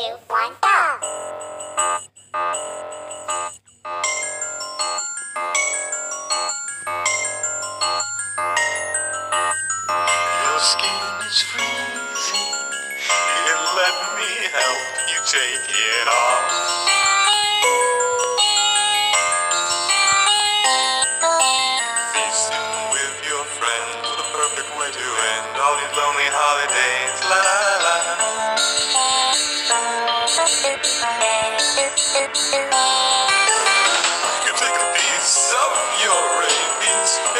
two, one, go! Your skin is freezing. Here, let me help you take it off.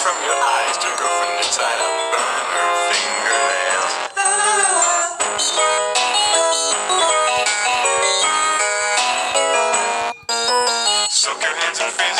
from your eyes to girlfriend to tied up. Burn her fingernails. La, la. Soak your hands in freezing